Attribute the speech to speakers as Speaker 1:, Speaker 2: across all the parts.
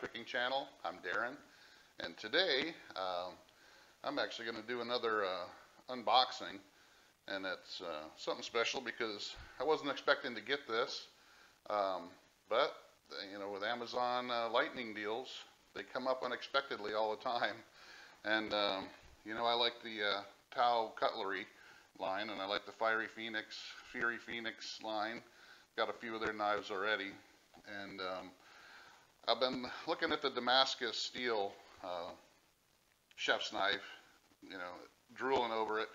Speaker 1: Cooking Channel. I'm Darren, and today um, I'm actually going to do another uh, unboxing, and it's uh, something special because I wasn't expecting to get this, um, but you know, with Amazon uh, Lightning deals, they come up unexpectedly all the time, and um, you know, I like the uh, Tuo cutlery line, and I like the Fiery Phoenix, Fury Phoenix line. Got a few of their knives already, and um, I've been looking at the Damascus steel uh, chef's knife, you know, drooling over it.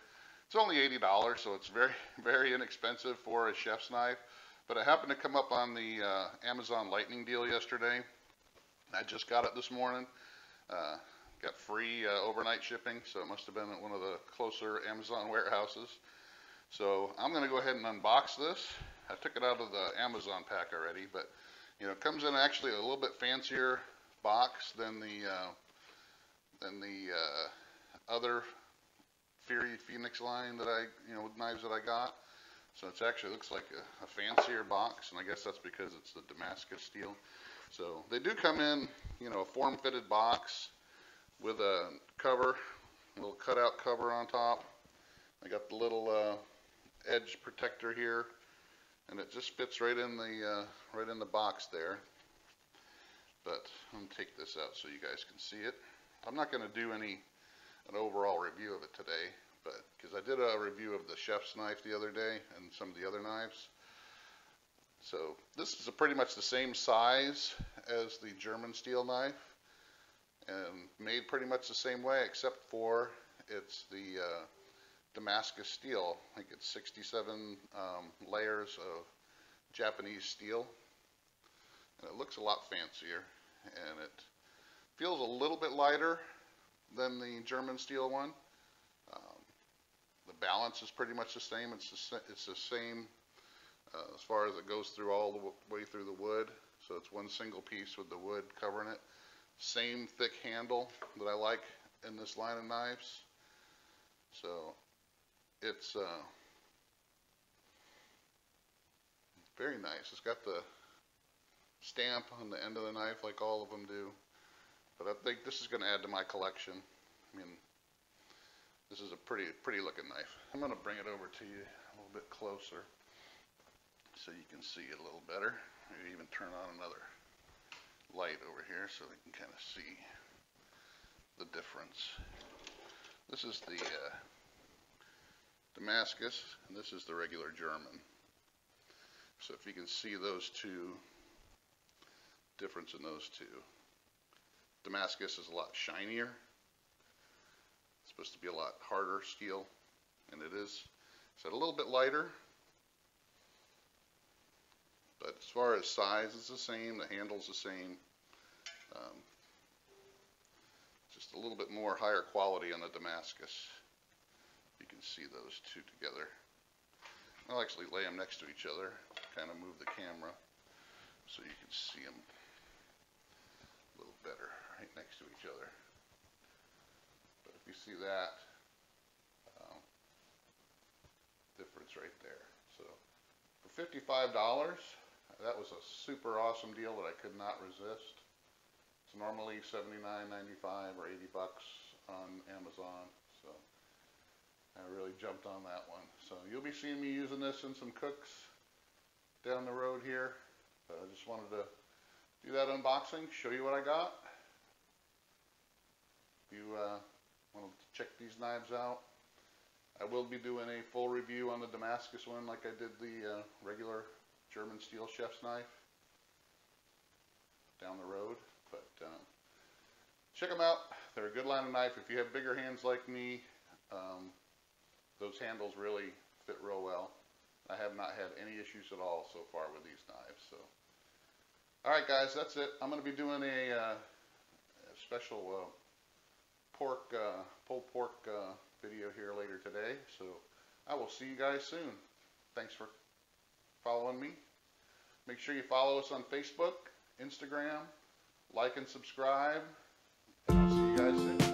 Speaker 1: It's only $80, so it's very, very inexpensive for a chef's knife. But I happened to come up on the uh, Amazon Lightning deal yesterday. I just got it this morning. Uh, got free uh, overnight shipping, so it must have been at one of the closer Amazon warehouses. So I'm going to go ahead and unbox this. I took it out of the Amazon pack already, but you know, it comes in actually a little bit fancier box than the uh, than the uh, other Fury Phoenix line that I, you know, knives that I got. So it actually looks like a, a fancier box, and I guess that's because it's the Damascus steel. So they do come in, you know, a form-fitted box with a cover, a little cutout cover on top. I got the little uh, edge protector here and it just fits right in the uh, right in the box there. But I'm take this out so you guys can see it. I'm not gonna do any an overall review of it today, but because I did a review of the chef's knife the other day and some of the other knives. So this is pretty much the same size as the German steel knife and made pretty much the same way except for it's the uh, Damascus steel. I think it's 67 um, layers of Japanese steel. And it looks a lot fancier. And it feels a little bit lighter than the German steel one. Um, the balance is pretty much the same. It's the, it's the same uh, as far as it goes through all the way through the wood. So it's one single piece with the wood covering it. Same thick handle that I like in this line of knives. So it's uh, very nice. It's got the stamp on the end of the knife like all of them do. But I think this is going to add to my collection. I mean, this is a pretty, pretty looking knife. I'm going to bring it over to you a little bit closer so you can see it a little better. Maybe even turn on another light over here so we can kind of see the difference. This is the uh, Damascus, and this is the regular German. So if you can see those two, difference in those two. Damascus is a lot shinier. It's supposed to be a lot harder steel, and it is. So a little bit lighter, but as far as size, it's the same. The handle's the same. Um, just a little bit more higher quality on the Damascus can see those two together. I'll actually lay them next to each other, kind of move the camera so you can see them a little better right next to each other. But if you see that um, difference right there. So for $55, that was a super awesome deal that I could not resist. It's normally $79.95 or 80 bucks on Amazon. Jumped on that one. So you'll be seeing me using this in some cooks down the road here. I just wanted to do that unboxing, show you what I got. If you uh, want to check these knives out, I will be doing a full review on the Damascus one like I did the uh, regular German steel chef's knife down the road. But um, check them out. They're a good line of knife. If you have bigger hands like me, um, those handles really fit real well. I have not had any issues at all so far with these knives. So, all right, guys, that's it. I'm going to be doing a, uh, a special uh, pork uh, pulled pork uh, video here later today. So, I will see you guys soon. Thanks for following me. Make sure you follow us on Facebook, Instagram, like and subscribe, and I'll see you guys soon.